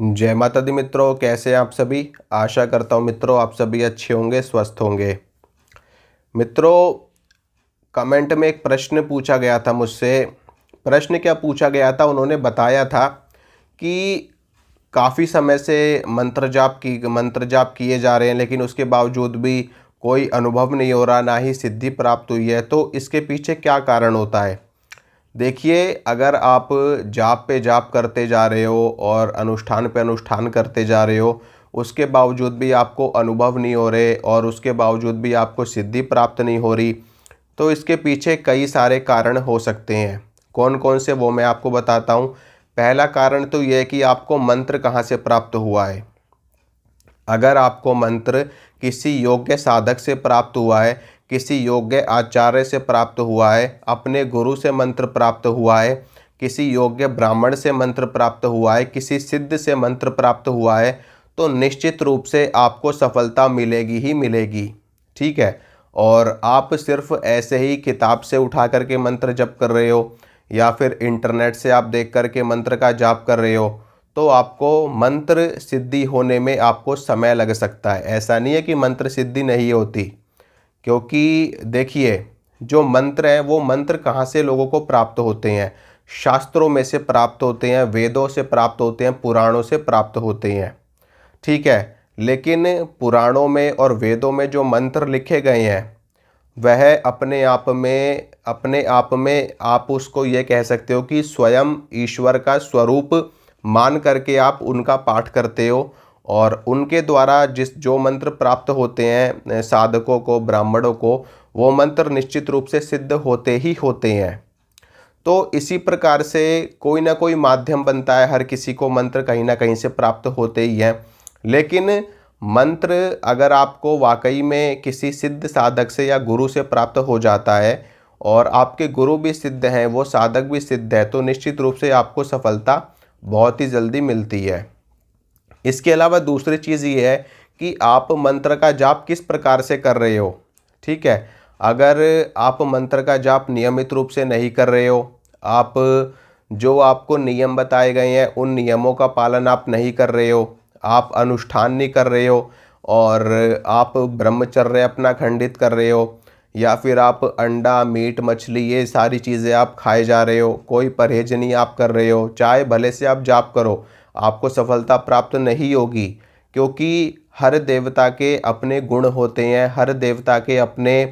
जय माता दी मित्रों, कैसे हैं आप सभी? आशा करता हूँ मित्रों, आप सभी अच्छे होंगे, स्वस्थ होंगे। मित्रों कमेंट में एक प्रश्न पूछा गया था मुझसे। प्रश्न क्या पूछा गया था? उन्होंने बताया था कि काफ़ी समय से मंत्र जाप की, मंत्र जाप किए जा रहे हैं, लेकिन उसके बावजूद भी कोई अनुभव नहीं हो रहा, ना ही सिद्धि प्राप्त हुई है। तो इसके पीछे क्या कारण होता है? देखिए, अगर आप जाप पे जाप करते जा रहे हो और अनुष्ठान पे अनुष्ठान करते जा रहे हो, उसके बावजूद भी आपको अनुभव नहीं हो रहे और उसके बावजूद भी आपको सिद्धि प्राप्त नहीं हो रही तो इसके पीछे कई सारे कारण हो सकते हैं। कौन कौन से वो मैं आपको बताता हूँ। पहला कारण तो ये कि आपको मंत्र कहाँ से प्राप्त हुआ है। अगर आपको मंत्र किसी योग्य साधक से प्राप्त हुआ है किसी योग्य आचार्य से प्राप्त हुआ है, अपने गुरु से मंत्र प्राप्त हुआ है, किसी योग्य ब्राह्मण से मंत्र प्राप्त हुआ है, किसी सिद्ध से मंत्र प्राप्त हुआ है तो निश्चित रूप से आपको सफलता मिलेगी ही मिलेगी। ठीक है? और आप सिर्फ़ ऐसे ही किताब से उठा करके मंत्र जप कर रहे हो, या फिर इंटरनेट से आप देख करके मंत्र का जाप कर रहे हो तो आपको मंत्र सिद्धि होने में आपको समय लग सकता है। ऐसा नहीं है कि मंत्र सिद्धि नहीं होती। क्योंकि देखिए, जो मंत्र हैं, वो मंत्र कहाँ से लोगों को प्राप्त होते हैं? शास्त्रों में से प्राप्त होते हैं, वेदों से प्राप्त होते हैं, पुराणों से प्राप्त होते हैं। ठीक है, लेकिन पुराणों में और वेदों में जो मंत्र लिखे गए हैं, वह अपने आप में, अपने आप में आप उसको ये कह सकते हो कि स्वयं ईश्वर का स्वरूप मान करके आप उनका पाठ करते हो और उनके द्वारा जिस, जो मंत्र प्राप्त होते हैं साधकों को, ब्राह्मणों को, वो मंत्र निश्चित रूप से सिद्ध होते ही होते हैं। तो इसी प्रकार से कोई ना कोई माध्यम बनता है, हर किसी को मंत्र कहीं ना कहीं से प्राप्त होते ही हैं। लेकिन मंत्र अगर आपको वाकई में किसी सिद्ध साधक से या गुरु से प्राप्त हो जाता है और आपके गुरु भी सिद्ध हैं, वो साधक भी सिद्ध है तो निश्चित रूप से आपको सफलता बहुत ही जल्दी मिलती है। इसके अलावा दूसरी चीज़ ये है कि आप मंत्र का जाप किस प्रकार से कर रहे हो, ठीक है? अगर आप मंत्र का जाप नियमित रूप से नहीं कर रहे हो, आप जो आपको नियम बताए गए हैं, उन नियमों का पालन आप नहीं कर रहे हो, आप अनुष्ठान नहीं कर रहे हो, और आप ब्रह्मचर्य अपना खंडित कर रहे हो, या फिर आप अंडा, मीट, मछली, ये सारी चीज़ें आप खाए जा रहे हो, कोई परहेज नहीं आप कर रहे हो, चाहे भले से आप जाप करो आपको सफलता प्राप्त नहीं होगी, क्योंकि हर देवता के अपने गुण होते हैं, हर देवता के अपने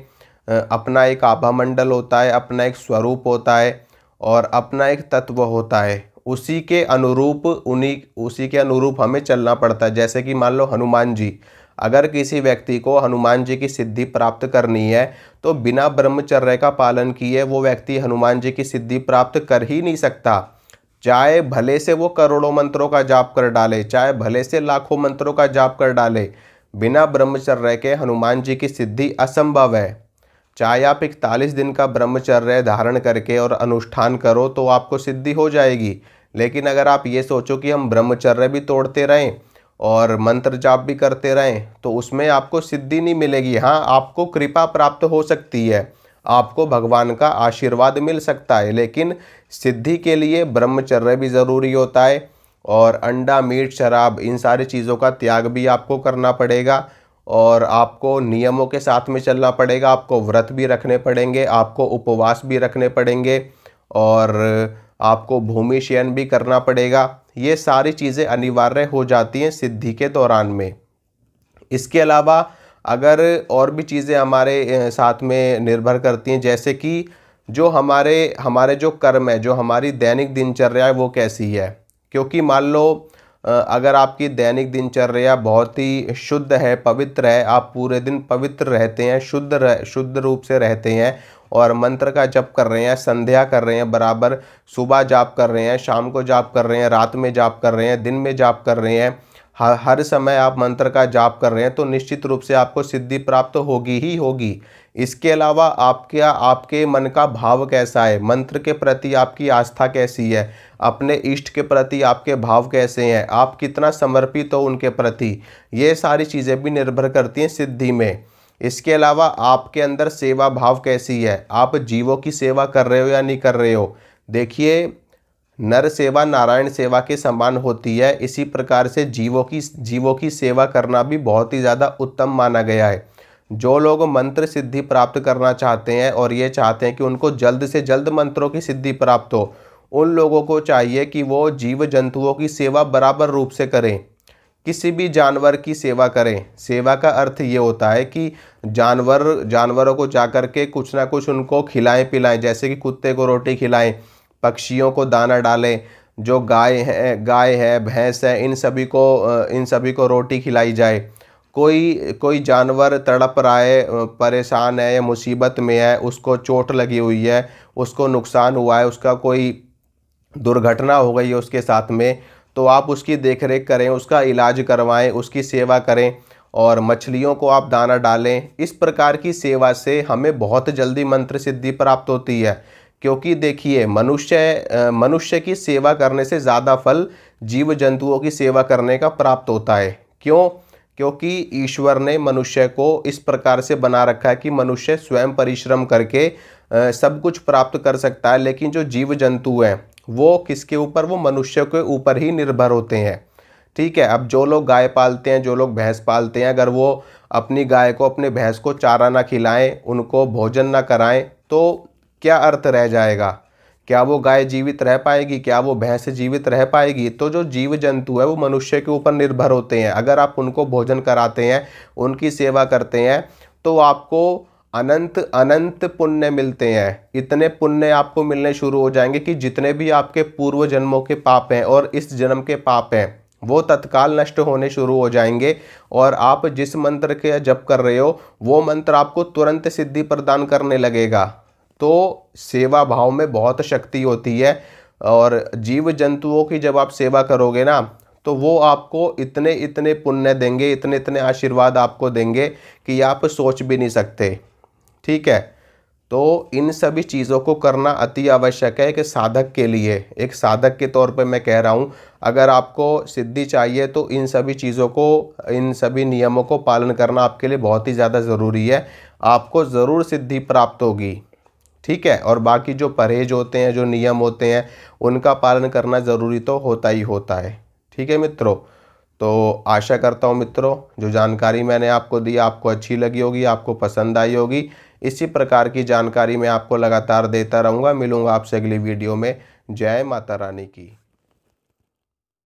अपना एक आभा मंडल होता है, अपना एक स्वरूप होता है और अपना एक तत्व होता है। उसी के अनुरूप उन्हीं, उसी के अनुरूप हमें चलना पड़ता है। जैसे कि मान लो हनुमान जी, अगर किसी व्यक्ति को हनुमान जी की सिद्धि प्राप्त करनी है तो बिना ब्रह्मचर्य का पालन किए वो व्यक्ति हनुमान जी की सिद्धि प्राप्त कर ही नहीं सकता। चाहे भले से वो करोड़ों मंत्रों का जाप कर डाले, चाहे भले से लाखों मंत्रों का जाप कर डाले, बिना ब्रह्मचर्य के हनुमान जी की सिद्धि असंभव है। चाहे आप इकतालीस दिन का ब्रह्मचर्य धारण करके और अनुष्ठान करो तो आपको सिद्धि हो जाएगी, लेकिन अगर आप ये सोचो कि हम ब्रह्मचर्य भी तोड़ते रहें और मंत्र जाप भी करते रहें तो उसमें आपको सिद्धि नहीं मिलेगी। हाँ आपको कृपा प्राप्त हो सकती है। आपको भगवान का आशीर्वाद मिल सकता है, लेकिन सिद्धि के लिए ब्रह्मचर्य भी ज़रूरी होता है और अंडा, मीट, शराब, इन सारी चीज़ों का त्याग भी आपको करना पड़ेगा और आपको नियमों के साथ में चलना पड़ेगा, आपको व्रत भी रखने पड़ेंगे, आपको उपवास भी रखने पड़ेंगे और आपको भूमि शयन भी करना पड़ेगा। ये सारी चीज़ें अनिवार्य हो जाती हैं सिद्धि के दौरान में। इसके अलावा अगर और भी चीज़ें हमारे साथ में निर्भर करती हैं, जैसे कि जो हमारे हमारे जो कर्म है, जो हमारी दैनिक दिनचर्या है, वो कैसी है? क्योंकि मान लो अगर आपकी दैनिक दिनचर्या बहुत ही शुद्ध है, पवित्र है, आप पूरे दिन पवित्र रहते हैं, शुद्ध रह, शुद्ध रूप से रहते हैं और मंत्र का जप कर रहे हैं, संध्या कर रहे हैं, बराबर सुबह जाप कर रहे हैं, शाम को जाप कर रहे हैं, रात में जाप कर रहे हैं, दिन में जाप कर रहे हैं हर समय आप मंत्र का जाप कर रहे हैं तो निश्चित रूप से आपको सिद्धि प्राप्त होगी ही होगी। इसके अलावा आपके आपके मन का भाव कैसा है? मंत्र के प्रति आपकी आस्था कैसी है? अपने इष्ट के प्रति आपके भाव कैसे हैं? आप कितना समर्पित हो उनके प्रति? ये सारी चीज़ें भी निर्भर करती हैं सिद्धि में। इसके अलावा आपके अंदर सेवा भाव कैसी है? आप जीवों की सेवा कर रहे हो या नहीं कर रहे हो? देखिए नर सेवा नारायण सेवा के समान होती है। इसी प्रकार से जीवों की जीवों की सेवा करना भी बहुत ही ज़्यादा उत्तम माना गया है। जो लोग मंत्र सिद्धि प्राप्त करना चाहते हैं और ये चाहते हैं कि उनको जल्द से जल्द मंत्रों की सिद्धि प्राप्त हो, उन लोगों को चाहिए कि वो जीव जंतुओं की सेवा बराबर रूप से करें। किसी भी जानवर की सेवा करें। सेवा का अर्थ ये होता है कि जानवर, जानवरों को जा कर के कुछ ना कुछ उनको खिलाएँ पिलाएँ जैसे कि कुत्ते को रोटी खिलाएँ पक्षियों को दाना डालें, जो गाय है गाय है, भैंस है, इन सभी को इन सभी को रोटी खिलाई जाए। कोई कोई जानवर तड़प रहा है परेशान है या मुसीबत में है, उसको चोट लगी हुई है, उसको नुकसान हुआ है, उसका कोई दुर्घटना हो गई है उसके साथ में तो आप उसकी देख रेख करें, उसका इलाज करवाएँ, उसकी सेवा करें और मछलियों को आप दाना डालें। इस प्रकार की सेवा से हमें बहुत जल्दी मंत्र सिद्धि प्राप्त होती है। क्योंकि देखिए, मनुष्य मनुष्य की सेवा करने से ज़्यादा फल जीव जंतुओं की सेवा करने का प्राप्त होता है। क्यों? क्योंकि ईश्वर ने मनुष्य को इस प्रकार से बना रखा है कि मनुष्य स्वयं परिश्रम करके सब कुछ प्राप्त कर सकता है, लेकिन जो जीव जंतु हैं, वो किसके ऊपर? वो मनुष्य के ऊपर ही निर्भर होते हैं। ठीक है, अब जो लोग गाय पालते हैं, जो लोग भैंस पालते हैं, अगर वो अपनी गाय को, अपने भैंस को चारा ना खिलाएँ, उनको भोजन ना कराएँ तो क्या अर्थ रह जाएगा? क्या वो गाय जीवित रह पाएगी? क्या वो भैंस जीवित रह पाएगी? तो जो जीव जंतु है, वो मनुष्य के ऊपर निर्भर होते हैं। अगर आप उनको भोजन कराते हैं, उनकी सेवा करते हैं तो आपको अनंत अनंत पुण्य मिलते हैं। इतने पुण्य आपको मिलने शुरू हो जाएँगे कि जितने भी आपके पूर्व जन्मों के पाप हैं और इस जन्म के पाप हैं, वो तत्काल नष्ट होने शुरू हो जाएँगे। और आप जिस मंत्र के जप कर रहे हो, वो मंत्र आपको तुरंत सिद्धि प्रदान करने लगेगा। तो सेवा भाव में बहुत शक्ति होती है। और जीव जंतुओं की जब आप सेवा करोगे ना तो वो आपको इतने इतने पुण्य देंगे, इतने इतने आशीर्वाद आपको देंगे कि आप सोच भी नहीं सकते। ठीक है? तो इन सभी चीज़ों को करना अति आवश्यक है कि साधक के लिए। एक साधक के तौर पे मैं कह रहा हूँ, अगर आपको सिद्धि चाहिए तो इन सभी चीज़ों को, इन सभी नियमों को पालन करना आपके लिए बहुत ही ज़्यादा ज़रूरी है। आपको ज़रूर सिद्धि प्राप्त होगी। ठीक है? और बाकी जो परहेज होते हैं, जो नियम होते हैं, उनका पालन करना ज़रूरी तो होता ही होता है। ठीक है मित्रों? तो आशा करता हूँ मित्रों, जो जानकारी मैंने आपको दी, आपको अच्छी लगी होगी, आपको पसंद आई होगी। इसी प्रकार की जानकारी मैं आपको लगातार देता रहूँगा। मिलूँगा आपसे अगली वीडियो में। जय माता रानी की।